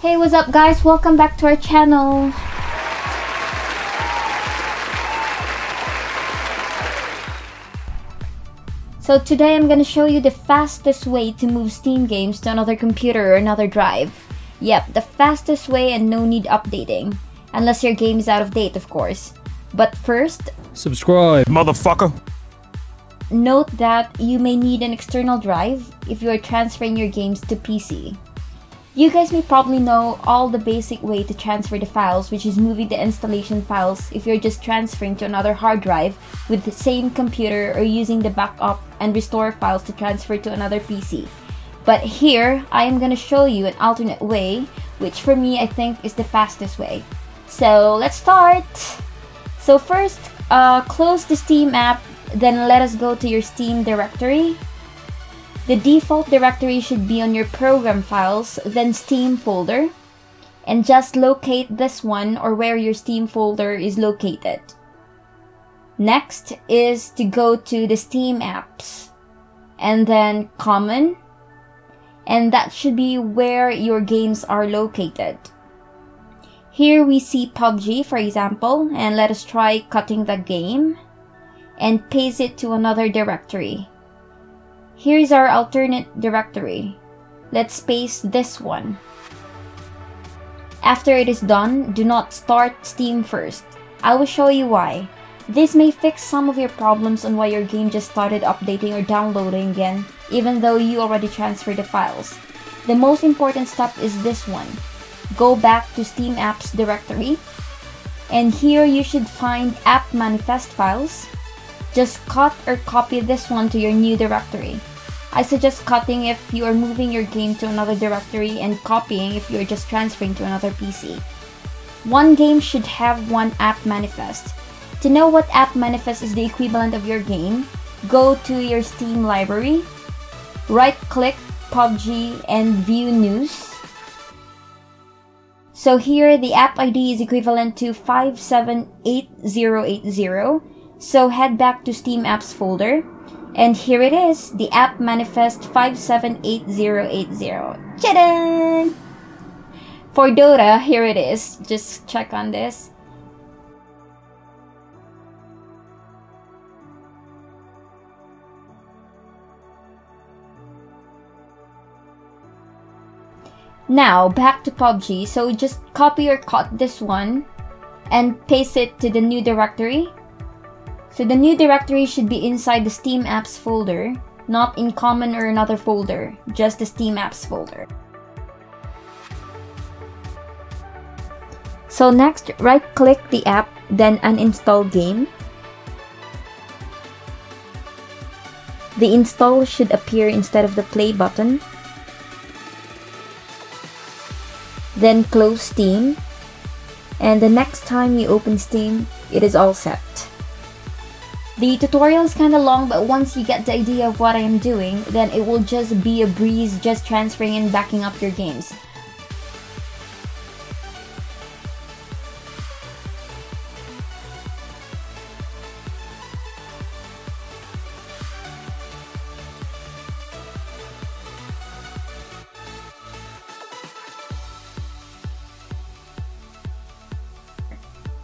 Hey, what's up guys? Welcome back to our channel. So today I'm gonna show you the fastest way to move Steam games to another computer or another drive. Yep, the fastest way and no need updating. Unless your game is out of date, of course. But first, Subscribe, motherfucker. note that you may need an external drive if you are transferring your games to PC. You guys may probably know all the basic way to transfer the files, which is moving the installation files if you're just transferring to another hard drive with the same computer or using the backup and restore files to transfer to another PC. But here, I am going to show you an alternate way, which for me I think is the fastest way. So let's start! So first, uh, close the Steam app, then let us go to your Steam directory. The default directory should be on your program files, then Steam folder. And just locate this one or where your Steam folder is located. Next is to go to the Steam apps and then common. And that should be where your games are located. Here we see PUBG for example and let us try cutting the game and paste it to another directory. Here's our alternate directory. Let's paste this one. After it is done, do not start Steam first. I will show you why. This may fix some of your problems on why your game just started updating or downloading again, even though you already transferred the files. The most important step is this one. Go back to Steam Apps directory, and here you should find app manifest files. Just cut or copy this one to your new directory. I suggest cutting if you are moving your game to another directory and copying if you are just transferring to another PC. One game should have one app manifest. To know what app manifest is the equivalent of your game, go to your Steam library, right click PUBG and view news. So here the app ID is equivalent to 578080. So head back to Steam apps folder and here it is, the app manifest 578080. Chadon! For Dota, here it is. Just check on this. Now, back to PUBG. So just copy or cut this one and paste it to the new directory. So the new directory should be inside the Steam Apps folder, not in common or another folder, just the Steam Apps folder. So next, right click the app, then uninstall game. The install should appear instead of the play button. Then close Steam. And the next time you open Steam, it is all set. The tutorial is kinda long, but once you get the idea of what I am doing, then it will just be a breeze just transferring and backing up your games.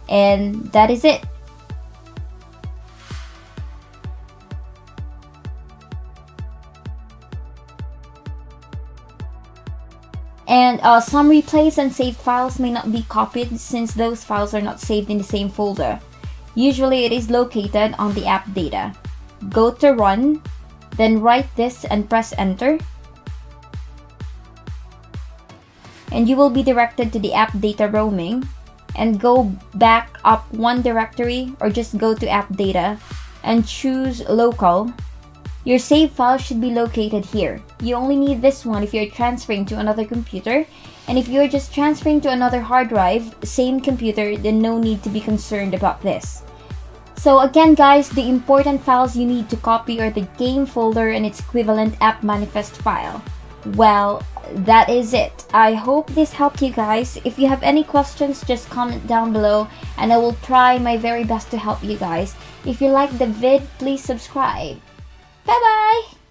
And that is it. And uh, some replays and saved files may not be copied since those files are not saved in the same folder. Usually it is located on the app data. Go to run, then write this and press enter. And you will be directed to the app data roaming and go back up one directory or just go to app data and choose local your save file should be located here. You only need this one if you're transferring to another computer, and if you're just transferring to another hard drive, same computer, then no need to be concerned about this. So again guys, the important files you need to copy are the game folder and its equivalent app manifest file. Well, that is it. I hope this helped you guys. If you have any questions, just comment down below and I will try my very best to help you guys. If you like the vid, please subscribe. 拜拜。